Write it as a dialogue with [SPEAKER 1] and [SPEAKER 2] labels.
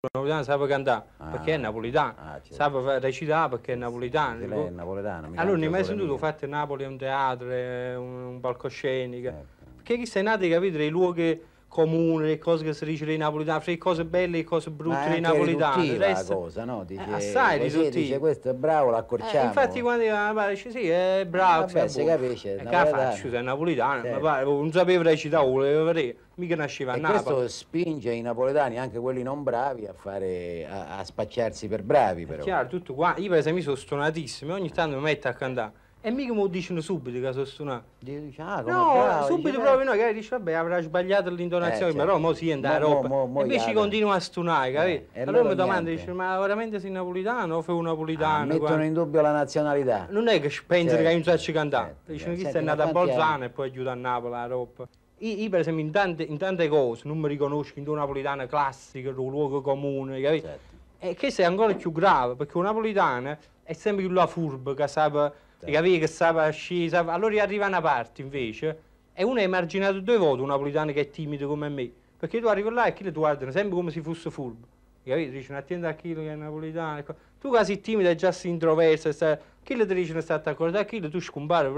[SPEAKER 1] napoletano sa cantare
[SPEAKER 2] Ah.
[SPEAKER 1] perché è napoletano,
[SPEAKER 2] Ah, certo.
[SPEAKER 1] sa recitare perché è napoletano.
[SPEAKER 2] Lei è napoletano.
[SPEAKER 1] Allora, non hai mai sentito
[SPEAKER 2] mio.
[SPEAKER 1] fatto a Napoli un teatro, un, un palcoscenico?
[SPEAKER 2] Certo.
[SPEAKER 1] Perché chi sei nato, capito, nei luoghi comuni, le cose che si dice dei napoletani, fra le cose belle e le cose
[SPEAKER 2] Ma
[SPEAKER 1] brutte
[SPEAKER 2] è
[SPEAKER 1] dei napoletani. Il
[SPEAKER 2] riduttiva la cosa, no? Dice,
[SPEAKER 1] Eh, assai riduttiva.
[SPEAKER 2] Dice questo è bravo,
[SPEAKER 1] Eh,
[SPEAKER 2] l'accorciamo.
[SPEAKER 1] infatti quando io mi dice sì, è bravo,
[SPEAKER 2] Vabbè,
[SPEAKER 1] sei
[SPEAKER 2] si capisce,
[SPEAKER 1] E che la
[SPEAKER 2] napoletano.
[SPEAKER 1] faccio, sei napoletano,
[SPEAKER 2] Certo.
[SPEAKER 1] ma non sapevo recitare, volevo vedere, mica nasceva a
[SPEAKER 2] E
[SPEAKER 1] Napoli.
[SPEAKER 2] questo spinge i napoletani, anche quelli non bravi, a, fare, a, a spacciarsi per bravi però.
[SPEAKER 1] È chiaro, tutto qua. Io per esempio sono stonatissimo, ogni tanto mi metto a cantare. E mica mi dicono subito che sono stonato.
[SPEAKER 2] Dice, ah, come
[SPEAKER 1] No,
[SPEAKER 2] bravo,
[SPEAKER 1] subito
[SPEAKER 2] dice,
[SPEAKER 1] proprio no, che dici, vabbè, avrà sbagliato l'intonazione,
[SPEAKER 2] Eh, certo.
[SPEAKER 1] però mo si
[SPEAKER 2] Mo- mo-
[SPEAKER 1] roba.
[SPEAKER 2] mo- mo
[SPEAKER 1] Invece
[SPEAKER 2] iaga.
[SPEAKER 1] continua a stonare, capito?
[SPEAKER 2] Eh, e
[SPEAKER 1] allora mi
[SPEAKER 2] niente.
[SPEAKER 1] dice, ma veramente sei napolitano o fai un
[SPEAKER 2] Ah,
[SPEAKER 1] napolitano?
[SPEAKER 2] mettono
[SPEAKER 1] guarda?
[SPEAKER 2] in dubbio la nazionalità.
[SPEAKER 1] Non è che pensano
[SPEAKER 2] Certo,
[SPEAKER 1] che io non so cantare.
[SPEAKER 2] certo,
[SPEAKER 1] Dicono
[SPEAKER 2] certo.
[SPEAKER 1] che sei
[SPEAKER 2] Senti,
[SPEAKER 1] nato a Bolzano e poi aiuta a Napoli la roba. Io, per esempio in tante, in tante cose non mi riconosco in un napolitano classico, un luogo comune, capito?
[SPEAKER 2] Certo.
[SPEAKER 1] E questo è ancora più grave, perché un napolitano è sempre più la furba, che sa, capire che sa sci, sa- allora arriva una parte invece, e uno è emarginato due volte, un napolitano che è timido come me, perché tu arrivi là e chi ti guardano? Sempre come se fosse furbo, capito? Dicono attenti a chi che è napolitano, tu che sei timido e già si introversa, sta- chi ti dicono state a accordare, chi tu scompare proprio.